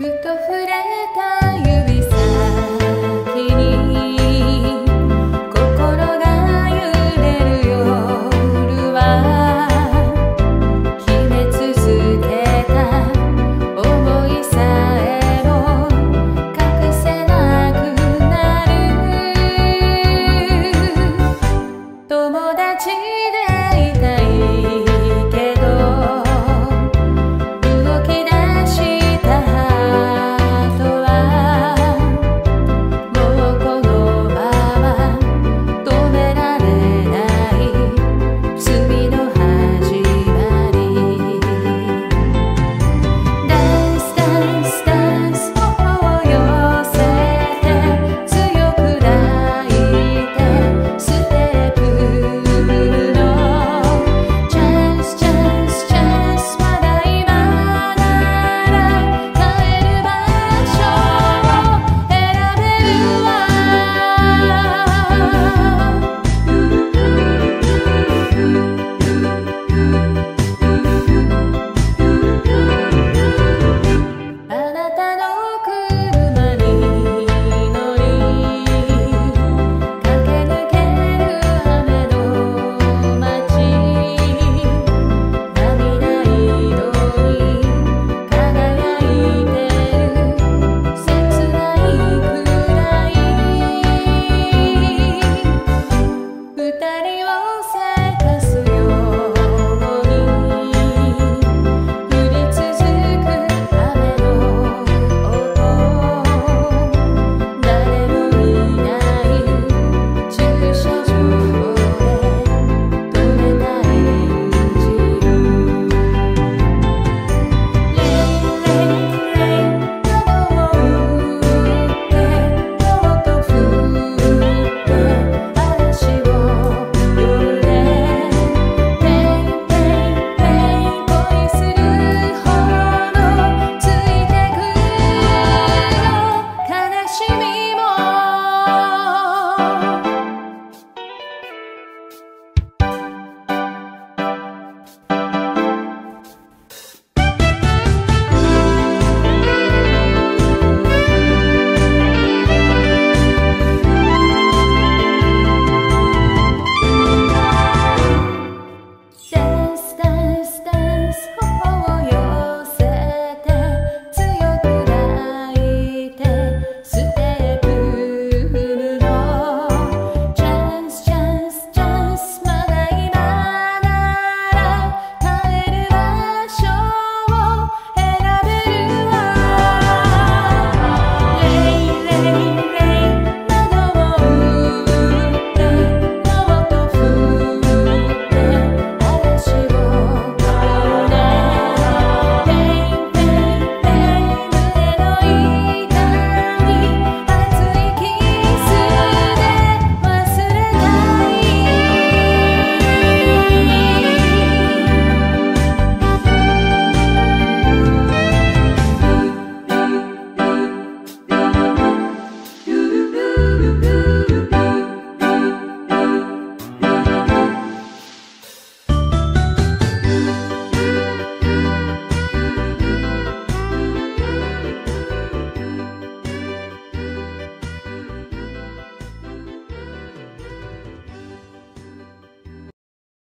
ふと触れた